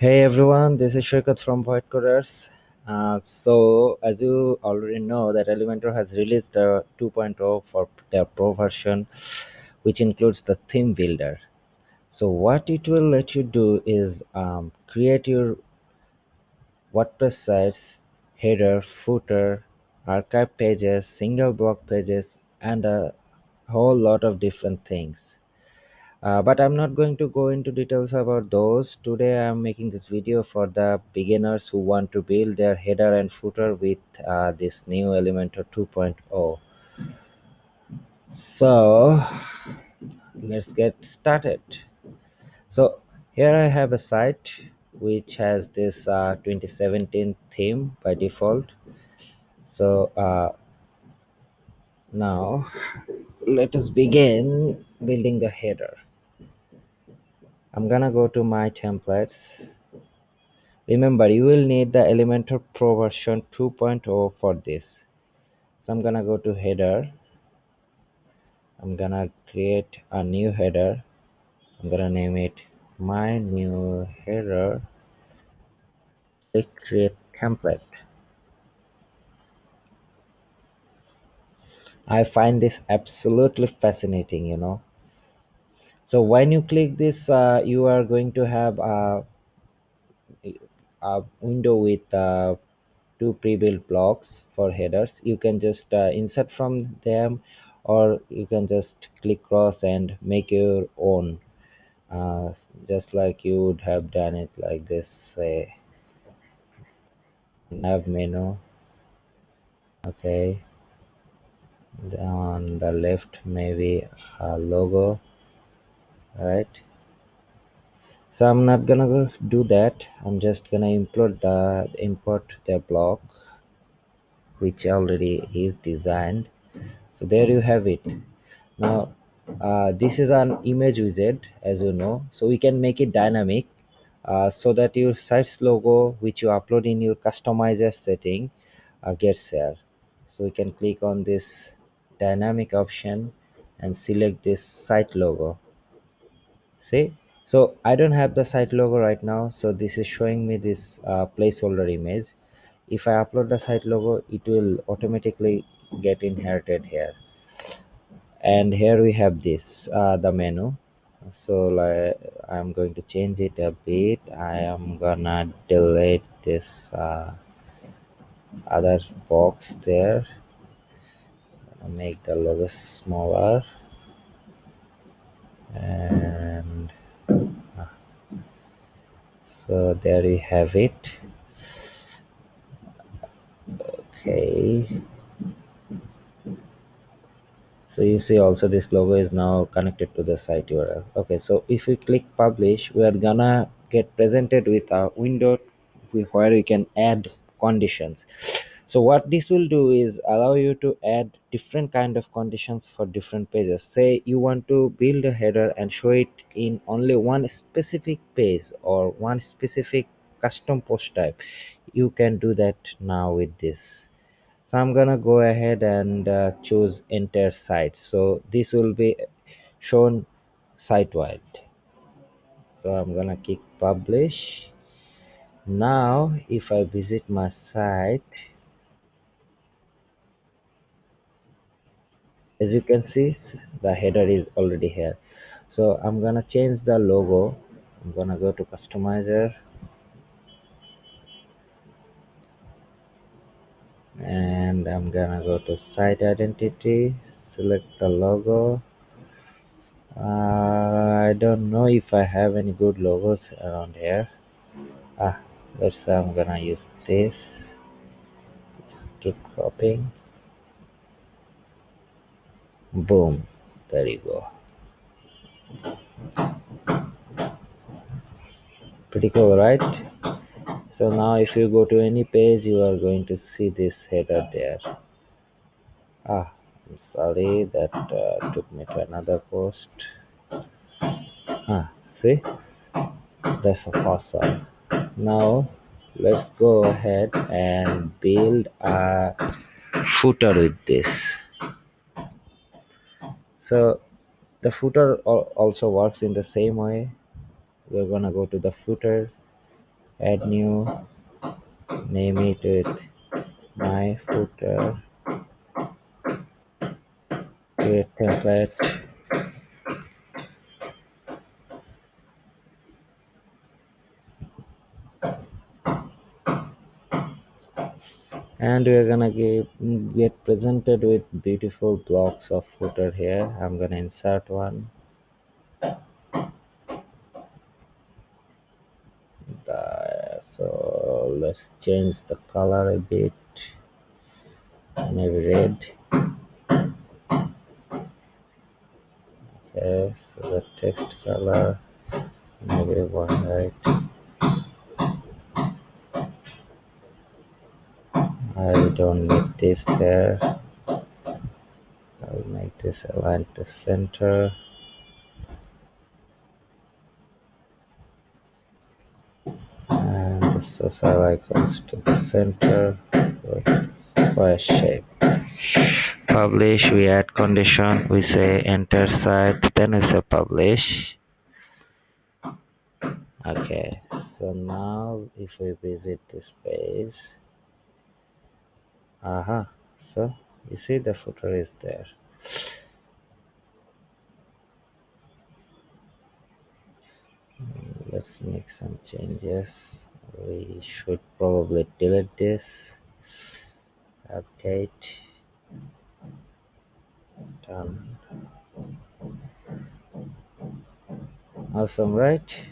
Hey everyone, this is Shirkat from Void Coders. Uh, so, as you already know, that Elementor has released the 2.0 for their Pro version, which includes the theme builder. So, what it will let you do is um, create your WordPress sites, header, footer, archive pages, single block pages, and a whole lot of different things. Uh, but I'm not going to go into details about those. Today I'm making this video for the beginners who want to build their header and footer with uh, this new Elementor 2.0. So let's get started. So here I have a site which has this uh, 2017 theme by default. So uh, now let us begin building the header. I'm gonna go to my templates. Remember you will need the elementor pro version 2.0 for this. So i'm gonna go to header. I'm gonna create a new header. I'm gonna name it my new header. Click create template. I find this absolutely fascinating you know so when you click this uh, you are going to have a, a window with uh, two pre-built blocks for headers. You can just uh, insert from them or you can just click cross and make your own. Uh, just like you would have done it like this say nav menu. Okay. On the left maybe a logo right so i'm not gonna do that. I'm just gonna import the import the block which already is designed. So there you have it. Now uh, this is an image widget as you know. So we can make it dynamic uh, so that your site's logo which you upload in your customizer setting uh, gets there. So we can click on this dynamic option and select this site logo see? So i don't have the site logo right now so this is showing me this uh, placeholder image. If i upload the site logo it will automatically get inherited here. And here we have this uh, the menu. So like i'm going to change it a bit. I am gonna delete this uh, other box there. Make the logo smaller. And so there you have it. Okay. So you see also this logo is now connected to the site url okay so if we click publish we are gonna get presented with a window where we can add conditions so what this will do is allow you to add different kind of conditions for different pages. Say you want to build a header and show it in only one specific page or one specific custom post type. You can do that now with this. So i'm gonna go ahead and uh, choose entire site. So this will be shown site wide so i'm gonna click publish. Now if i visit my site as you can see the header is already here. So i'm gonna change the logo. I'm gonna go to customizer. And i'm gonna go to site identity select the logo. Uh, i don't know if i have any good logos around here. Ah let's i'm gonna use this. Skip cropping boom. There you go. Pretty cool right? So now if you go to any page you are going to see this header there. Ah i'm sorry that uh, took me to another post. Ah see? That's awesome. Now let's go ahead and build a footer with this so the footer also works in the same way. We're gonna go to the footer add new name it with my footer create template and we're gonna get, get presented with beautiful blocks of footer here. I'm gonna insert one. So let's change the color a bit. Maybe red. Okay so the text color. Maybe white I don't need this there. I'll make this align to center. And the social icons to the center with square shape. Publish we add condition we say enter site then we say publish. Okay so now if we visit this page aha so you see the footer is there. Hmm, let's make some changes. We should probably delete this. Update. Done. Awesome right